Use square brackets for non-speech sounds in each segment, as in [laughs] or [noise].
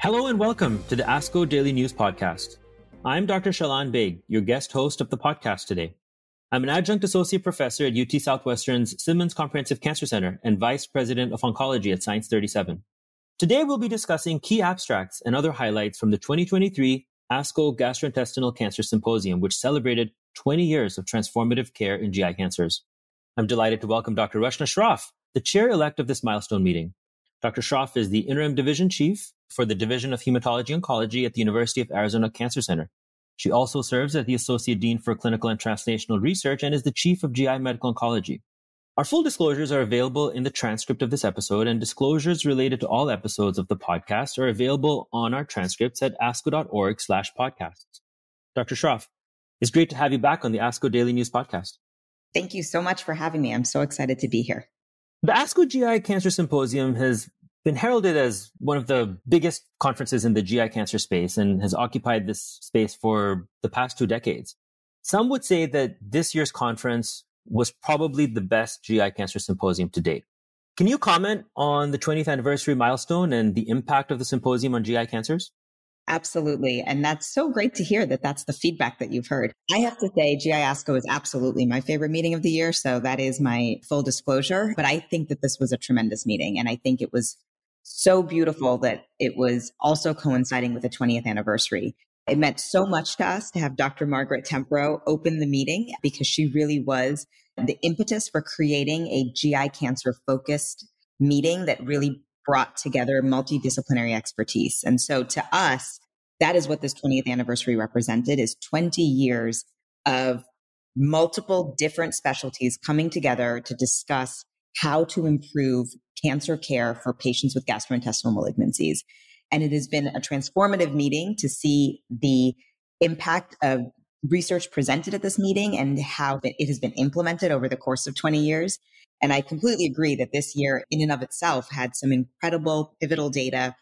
Hello and welcome to the ASCO Daily News Podcast. I'm Dr. Shaalan Beg, your guest host of the podcast today. I'm an adjunct associate professor at UT Southwestern's Simmons Comprehensive Cancer Center and vice president of oncology at Science 37. Today, we'll be discussing key abstracts and other highlights from the 2023 ASCO Gastrointestinal Cancer Symposium, which celebrated 20 years of transformative care in GI cancers. I'm delighted to welcome Dr. Rachna Shroff, the chair elect of this milestone meeting. Dr. Shroff is the interim division chief for the Division of Hematology Oncology at the University of Arizona Cancer Center. She also serves as the Associate Dean for Clinical and Translational Research and is the Chief of GI Medical Oncology. Our full disclosures are available in the transcript of this episode, and disclosures related to all episodes of the podcast are available on our transcripts at asco.org slash podcasts. Dr. Shroff, it's great to have you back on the ASCO Daily News podcast. Thank you so much for having me. I'm so excited to be here. The ASCO GI Cancer Symposium has been heralded as one of the biggest conferences in the GI cancer space and has occupied this space for the past two decades. Some would say that this year's conference was probably the best GI cancer symposium to date. Can you comment on the 20th anniversary milestone and the impact of the symposium on GI cancers? Absolutely. And that's so great to hear that that's the feedback that you've heard. I have to say, GI ASCO is absolutely my favorite meeting of the year. So that is my full disclosure. But I think that this was a tremendous meeting. And I think it was so beautiful that it was also coinciding with the 20th anniversary. It meant so much to us to have Dr. Margaret Tempero open the meeting because she really was the impetus for creating a GI cancer focused meeting that really brought together multidisciplinary expertise. And so to us, that is what this 20th anniversary represented is 20 years of multiple different specialties coming together to discuss how to improve cancer care for patients with gastrointestinal malignancies. And it has been a transformative meeting to see the impact of research presented at this meeting and how it has been implemented over the course of 20 years. And I completely agree that this year, in and of itself, had some incredible pivotal data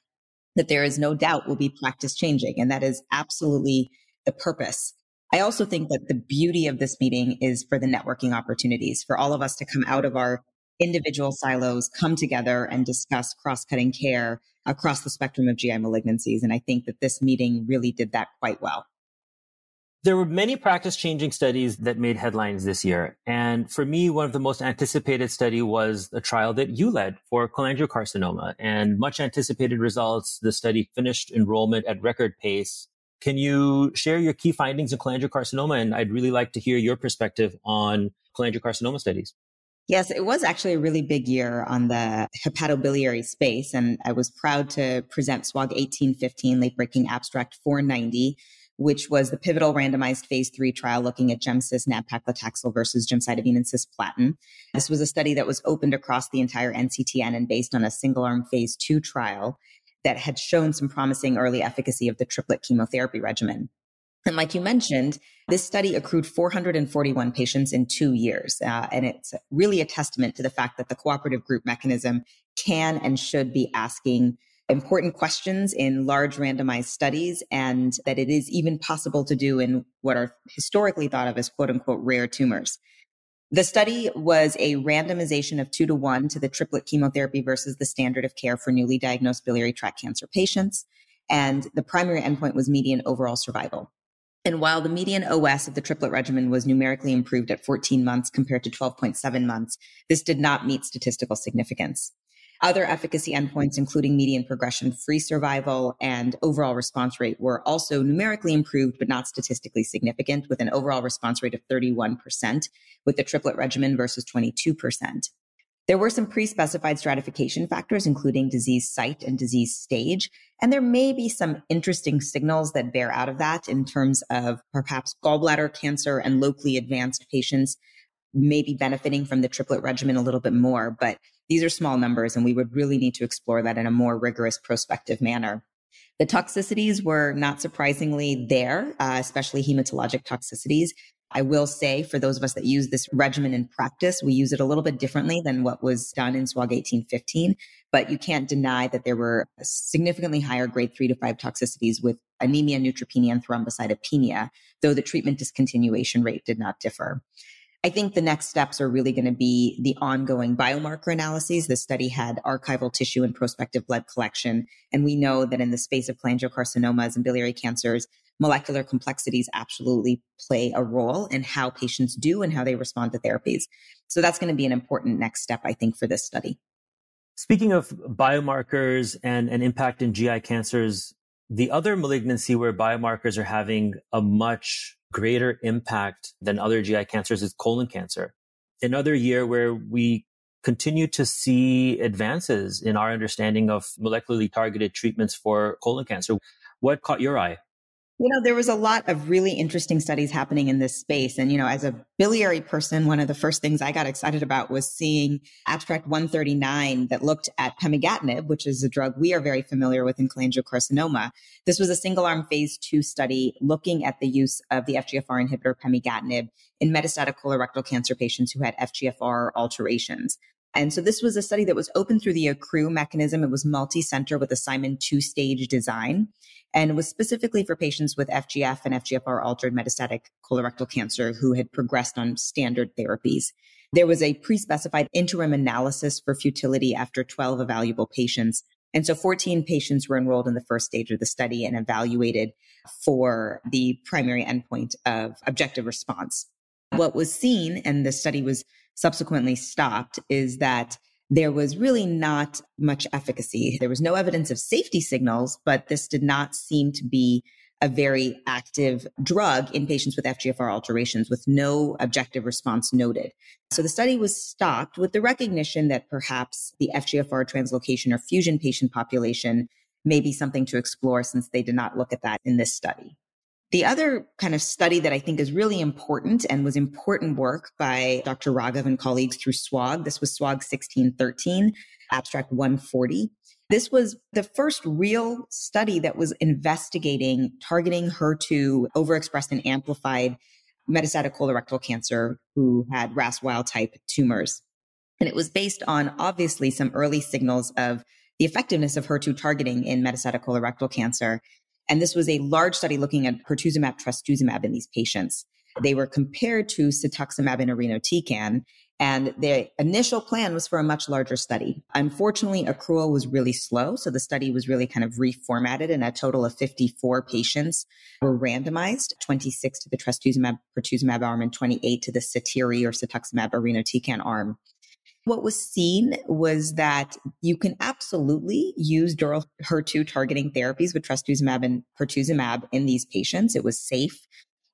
that there is no doubt will be practice changing. And that is absolutely the purpose. I also think that the beauty of this meeting is for the networking opportunities for all of us to come out of our individual silos come together and discuss cross cutting care across the spectrum of GI malignancies. And I think that this meeting really did that quite well. There were many practice changing studies that made headlines this year. And for me, one of the most anticipated study was a trial that you led for cholangiocarcinoma and much anticipated results. The study finished enrollment at record pace. Can you share your key findings in cholangiocarcinoma? And I'd really like to hear your perspective on cholangiocarcinoma studies. Yes, it was actually a really big year on the hepatobiliary space. And I was proud to present SWOG 1815 late breaking abstract 490, which was the pivotal randomized phase three trial looking at gemcis nab-paclitaxel versus gemcitabine and cisplatin. This was a study that was opened across the entire NCTN and based on a single arm phase two trial that had shown some promising early efficacy of the triplet chemotherapy regimen. And like you mentioned, this study accrued 441 patients in two years. Uh, and it's really a testament to the fact that the cooperative group mechanism can and should be asking important questions in large randomized studies and that it is even possible to do in what are historically thought of as quote unquote rare tumors. The study was a randomization of two to one to the triplet chemotherapy versus the standard of care for newly diagnosed biliary tract cancer patients. And the primary endpoint was median overall survival. And while the median OS of the triplet regimen was numerically improved at 14 months compared to 12.7 months, this did not meet statistical significance. Other efficacy endpoints, including median progression free survival and overall response rate, were also numerically improved, but not statistically significant, with an overall response rate of 31% with the triplet regimen versus 22%. There were some pre-specified stratification factors, including disease site and disease stage. And there may be some interesting signals that bear out of that in terms of perhaps gallbladder cancer and locally advanced patients may be benefiting from the triplet regimen a little bit more. But these are small numbers and we would really need to explore that in a more rigorous prospective manner. The toxicities were not surprisingly there, uh, especially hematologic toxicities. I will say for those of us that use this regimen in practice, we use it a little bit differently than what was done in SWOG 1815, but you can't deny that there were significantly higher grade three to five toxicities with anemia, neutropenia, and thrombocytopenia, though the treatment discontinuation rate did not differ. I think the next steps are really going to be the ongoing biomarker analyses. The study had archival tissue and prospective blood collection. And we know that in the space of cholangiocarcinomas and biliary cancers, molecular complexities absolutely play a role in how patients do and how they respond to therapies. So that's going to be an important next step, I think, for this study. Speaking of biomarkers and an impact in GI cancers, the other malignancy where biomarkers are having a much greater impact than other GI cancers is colon cancer. Another year where we continue to see advances in our understanding of molecularly targeted treatments for colon cancer. What caught your eye? You know, there was a lot of really interesting studies happening in this space. And, you know, as a biliary person, one of the first things I got excited about was seeing abstract 139 that looked at pemigatinib, which is a drug we are very familiar with in cholangiocarcinoma. This was a single arm phase two study looking at the use of the FGFR inhibitor pemigatinib in metastatic colorectal cancer patients who had FGFR alterations. And so this was a study that was open through the ACCRU mechanism. It was multi-center with a Simon two-stage design and was specifically for patients with FGF and FGFR altered metastatic colorectal cancer who had progressed on standard therapies. There was a pre-specified interim analysis for futility after 12 evaluable patients. And so 14 patients were enrolled in the first stage of the study and evaluated for the primary endpoint of objective response. What was seen, and the study was subsequently stopped, is that there was really not much efficacy. There was no evidence of safety signals, but this did not seem to be a very active drug in patients with FGFR alterations with no objective response noted. So the study was stopped with the recognition that perhaps the FGFR translocation or fusion patient population may be something to explore since they did not look at that in this study. The other kind of study that I think is really important and was important work by Dr. Raghav and colleagues through SWOG, this was SWOG 1613, abstract 140. This was the first real study that was investigating targeting HER2 overexpressed and amplified metastatic colorectal cancer who had RAS wild type tumors. And it was based on obviously some early signals of the effectiveness of HER2 targeting in metastatic colorectal cancer. And this was a large study looking at pertuzumab, trastuzumab in these patients. They were compared to cetuximab and irinotecan. And the initial plan was for a much larger study. Unfortunately, accrual was really slow. So the study was really kind of reformatted and a total of 54 patients were randomized, 26 to the trastuzumab, pertuzumab arm and 28 to the cetiri or cetuximab irinotecan arm. What was seen was that you can absolutely use dural HER2 targeting therapies with trastuzumab and pertuzumab in these patients. It was safe.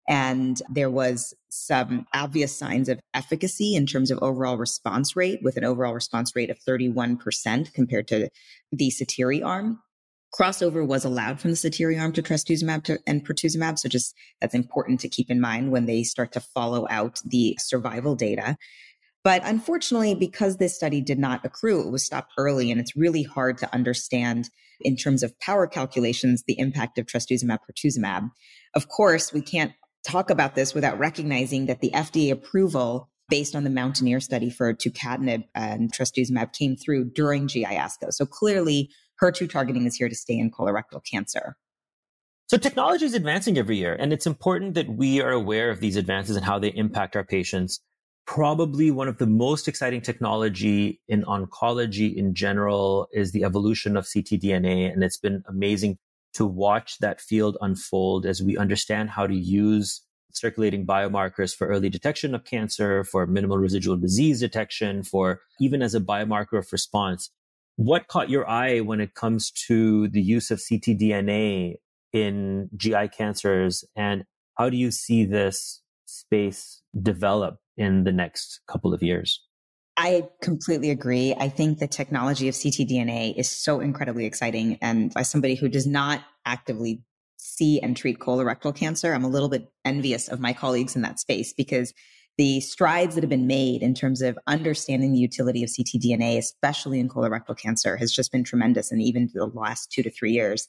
And there was some obvious signs of efficacy in terms of overall response rate with an overall response rate of 31% compared to the cetiri arm. Crossover was allowed from the cetiri arm to trastuzumab to, and pertuzumab. So just that's important to keep in mind when they start to follow out the survival data. But unfortunately, because this study did not accrue, it was stopped early and it's really hard to understand in terms of power calculations, the impact of trastuzumab pertuzumab. Of course, we can't talk about this without recognizing that the FDA approval based on the Mountaineer study for tucatinib and trastuzumab came through during GI ASCO. So clearly HER2 targeting is here to stay in colorectal cancer. So technology is advancing every year, and it's important that we are aware of these advances and how they impact our patients probably one of the most exciting technology in oncology in general is the evolution of ctDNA. And it's been amazing to watch that field unfold as we understand how to use circulating biomarkers for early detection of cancer, for minimal residual disease detection, for even as a biomarker of response. What caught your eye when it comes to the use of ctDNA in GI cancers? And how do you see this space develop in the next couple of years. I completely agree. I think the technology of ctDNA is so incredibly exciting. And as somebody who does not actively see and treat colorectal cancer, I'm a little bit envious of my colleagues in that space because the strides that have been made in terms of understanding the utility of ctDNA, especially in colorectal cancer, has just been tremendous. And even the last two to three years,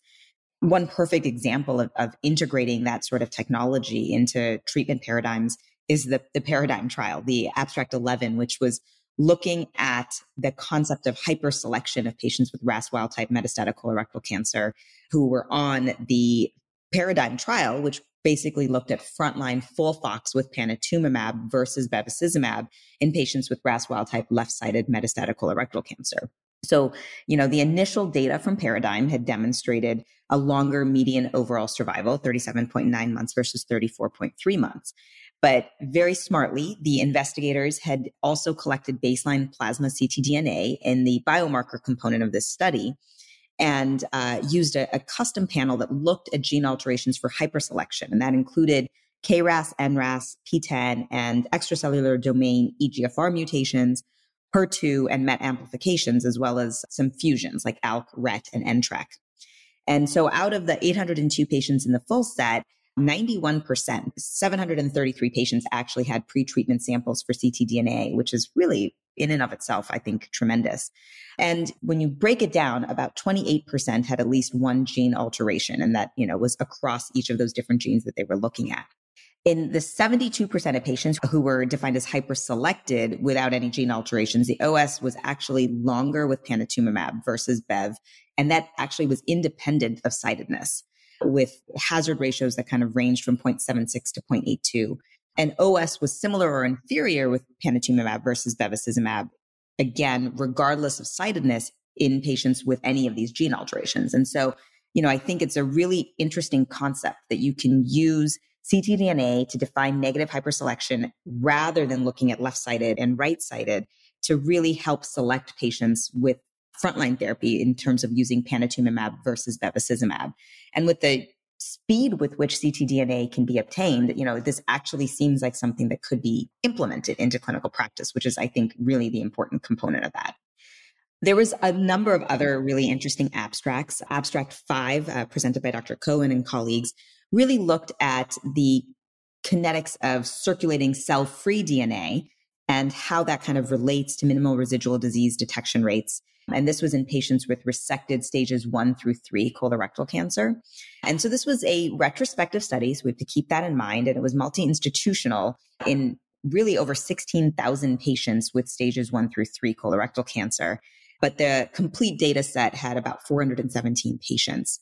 one perfect example of, of integrating that sort of technology into treatment paradigms is the, the paradigm trial, the abstract 11, which was looking at the concept of hyperselection of patients with RAS wild type metastatic colorectal cancer who were on the paradigm trial, which basically looked at frontline FOLFOX with panitumumab versus bevacizumab in patients with RAS wild type left sided metastatic colorectal cancer. So, you know, the initial data from Paradigm had demonstrated a longer median overall survival, 37.9 months versus 34.3 months. But very smartly, the investigators had also collected baseline plasma ctDNA in the biomarker component of this study and uh, used a, a custom panel that looked at gene alterations for hyperselection. And that included KRAS, NRAS, PTEN, and extracellular domain EGFR mutations, HER2 and MET amplifications, as well as some fusions like ALK, RET, and NTRK. And so out of the 802 patients in the full set, 91%, 733 patients actually had pretreatment samples for ctDNA, which is really in and of itself, I think, tremendous. And when you break it down, about 28% had at least one gene alteration, and that, you know, was across each of those different genes that they were looking at. In the 72% of patients who were defined as hyperselected without any gene alterations, the OS was actually longer with panitumumab versus Bev. And that actually was independent of sidedness with hazard ratios that kind of ranged from 0.76 to 0.82. And OS was similar or inferior with panitumumab versus bevacizumab, again, regardless of sidedness in patients with any of these gene alterations. And so, you know, I think it's a really interesting concept that you can use ctDNA to define negative hyperselection rather than looking at left sided and right sided to really help select patients with frontline therapy in terms of using panitumumab versus bevacizumab. And with the speed with which ctDNA can be obtained, you know, this actually seems like something that could be implemented into clinical practice, which is, I think, really the important component of that. There was a number of other really interesting abstracts. Abstract five, uh, presented by Dr. Cohen and colleagues, really looked at the kinetics of circulating cell free DNA and how that kind of relates to minimal residual disease detection rates. And this was in patients with resected stages one through three colorectal cancer. And so this was a retrospective study. So we have to keep that in mind. And it was multi institutional in really over 16,000 patients with stages one through three colorectal cancer. But the complete data set had about 417 patients.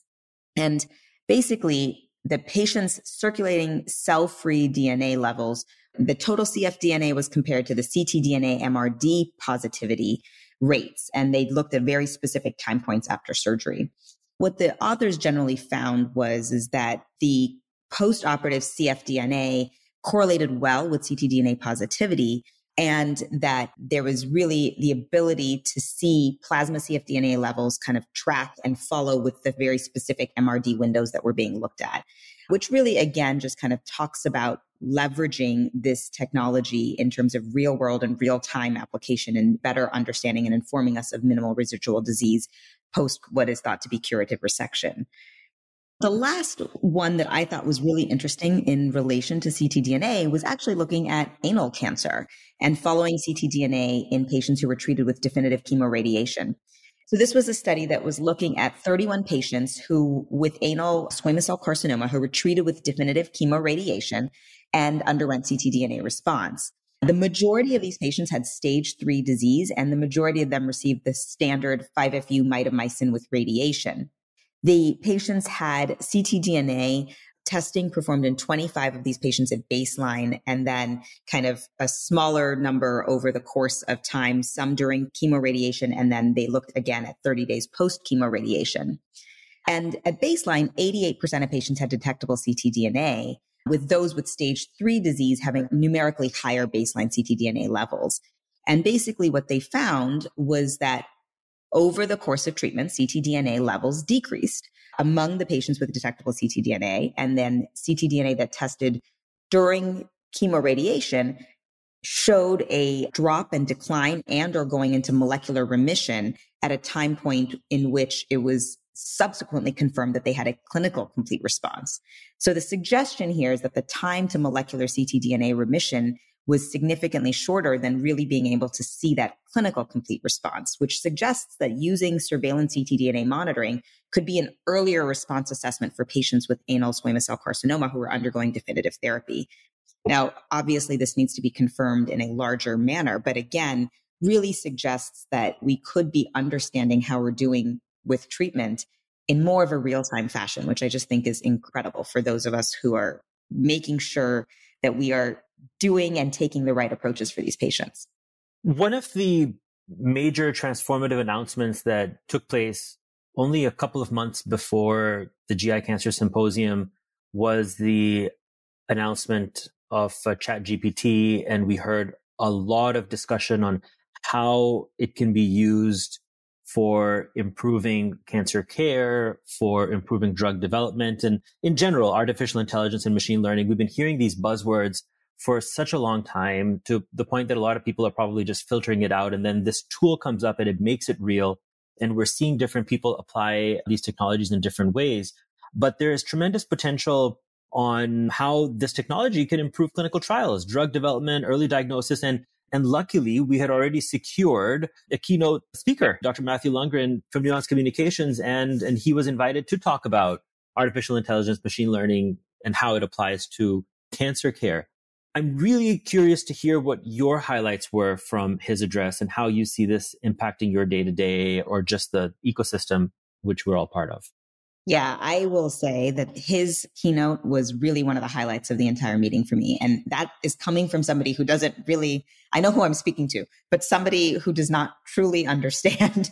And basically, the patient's circulating cell free DNA levels, the total cfDNA was compared to the ctDNA MRD positivity rates, and they looked at very specific time points after surgery. What the authors generally found was is that the post-operative cfDNA correlated well with ctDNA positivity, and that there was really the ability to see plasma cfDNA levels kind of track and follow with the very specific MRD windows that were being looked at, which really, again, just kind of talks about leveraging this technology in terms of real world and real time application and better understanding and informing us of minimal residual disease post what is thought to be curative resection. The last one that I thought was really interesting in relation to ctDNA was actually looking at anal cancer and following ctDNA in patients who were treated with definitive chemoradiation. So this was a study that was looking at 31 patients who with anal squamous cell carcinoma who were treated with definitive chemoradiation and underwent ctDNA response. The majority of these patients had stage three disease, and the majority of them received the standard 5FU mitomycin with radiation. The patients had ctDNA testing performed in 25 of these patients at baseline, and then kind of a smaller number over the course of time, some during chemoradiation, and then they looked again at 30 days post chemoradiation. And at baseline, 88% of patients had detectable ctDNA, with those with stage three disease having numerically higher baseline ctDNA levels. And basically, what they found was that over the course of treatment, ctDNA levels decreased among the patients with detectable ctDNA, and then ctDNA that tested during chemoradiation showed a drop and decline and or going into molecular remission at a time point in which it was subsequently confirmed that they had a clinical complete response. So the suggestion here is that the time to molecular ctDNA remission was significantly shorter than really being able to see that clinical complete response, which suggests that using surveillance ctDNA monitoring could be an earlier response assessment for patients with anal squamous cell carcinoma who are undergoing definitive therapy. Now, obviously, this needs to be confirmed in a larger manner, but again, really suggests that we could be understanding how we're doing with treatment in more of a real time fashion, which I just think is incredible for those of us who are making sure that we are doing and taking the right approaches for these patients. One of the major transformative announcements that took place only a couple of months before the GI Cancer Symposium was the announcement of uh, ChatGPT, and we heard a lot of discussion on how it can be used for improving cancer care, for improving drug development, and in general, artificial intelligence and machine learning. We've been hearing these buzzwords for such a long time to the point that a lot of people are probably just filtering it out. And then this tool comes up and it makes it real. And we're seeing different people apply these technologies in different ways. But there is tremendous potential on how this technology can improve clinical trials, drug development, early diagnosis, and and luckily, we had already secured a keynote speaker, Dr. Matthew Lungren from Nuance Communications, and, and he was invited to talk about artificial intelligence, machine learning, and how it applies to cancer care. I'm really curious to hear what your highlights were from his address and how you see this impacting your day to day or just the ecosystem which we're all part of. Yeah, I will say that his keynote was really one of the highlights of the entire meeting for me. And that is coming from somebody who doesn't really, I know who I'm speaking to, but somebody who does not truly [laughs] understand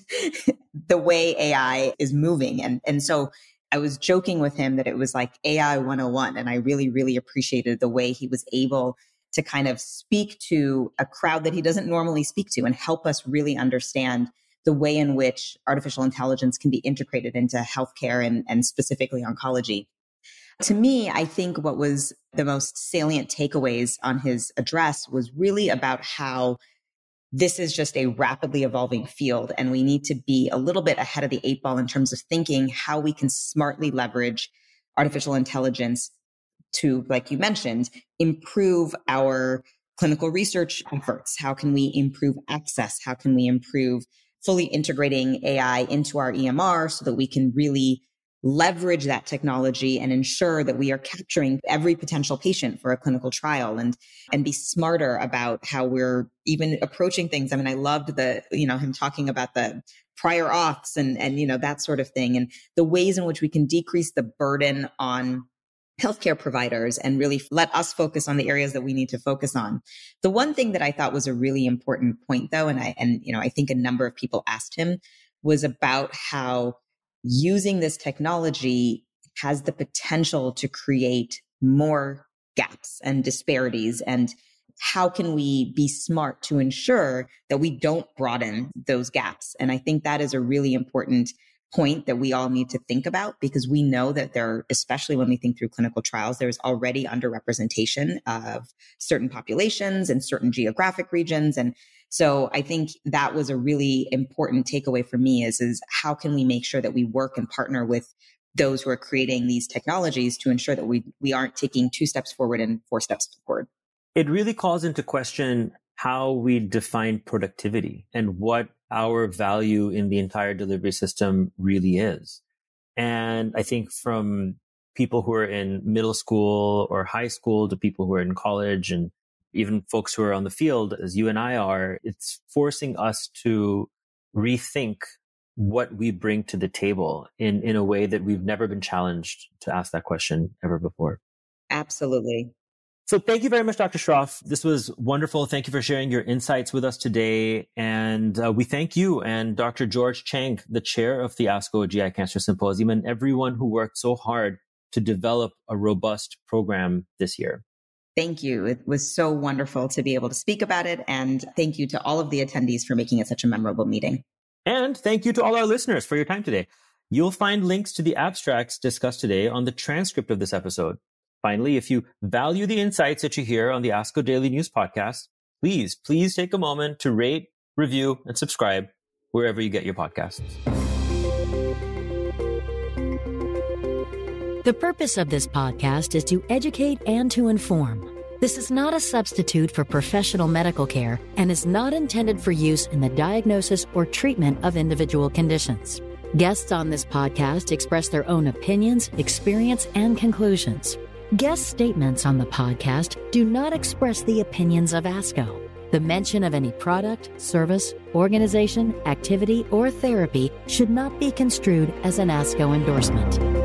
the way AI is moving. And, and so I was joking with him that it was like AI 101. And I really, really appreciated the way he was able to kind of speak to a crowd that he doesn't normally speak to and help us really understand the way in which artificial intelligence can be integrated into healthcare and, and specifically oncology. To me, I think what was the most salient takeaways on his address was really about how this is just a rapidly evolving field and we need to be a little bit ahead of the eight ball in terms of thinking how we can smartly leverage artificial intelligence to like you mentioned improve our clinical research efforts. How can we improve access? How can we improve fully integrating ai into our emr so that we can really leverage that technology and ensure that we are capturing every potential patient for a clinical trial and and be smarter about how we're even approaching things. I mean, I loved the, you know, him talking about the prior auths and and you know that sort of thing and the ways in which we can decrease the burden on healthcare providers and really let us focus on the areas that we need to focus on. The one thing that I thought was a really important point though and I and you know I think a number of people asked him was about how using this technology has the potential to create more gaps and disparities and how can we be smart to ensure that we don't broaden those gaps? And i think that is a really important point that we all need to think about because we know that there especially when we think through clinical trials there's already underrepresentation of certain populations and certain geographic regions and so I think that was a really important takeaway for me is, is how can we make sure that we work and partner with those who are creating these technologies to ensure that we, we aren't taking two steps forward and four steps backward. It really calls into question how we define productivity and what our value in the entire delivery system really is. And I think from people who are in middle school or high school to people who are in college and even folks who are on the field, as you and I are, it's forcing us to rethink what we bring to the table in, in a way that we've never been challenged to ask that question ever before. Absolutely. So thank you very much, Dr. Shroff. This was wonderful. Thank you for sharing your insights with us today. And uh, we thank you and Dr. George Chang, the chair of the ASCO GI Cancer Symposium, and everyone who worked so hard to develop a robust program this year. Thank you. It was so wonderful to be able to speak about it. And thank you to all of the attendees for making it such a memorable meeting. And thank you to all our listeners for your time today. You'll find links to the abstracts discussed today on the transcript of this episode. Finally, if you value the insights that you hear on the ASCO Daily News podcast, please, please take a moment to rate, review, and subscribe wherever you get your podcasts. The purpose of this podcast is to educate and to inform. This is not a substitute for professional medical care and is not intended for use in the diagnosis or treatment of individual conditions. Guests on this podcast express their own opinions, experience, and conclusions. Guest statements on the podcast do not express the opinions of ASCO. The mention of any product, service, organization, activity, or therapy should not be construed as an ASCO endorsement.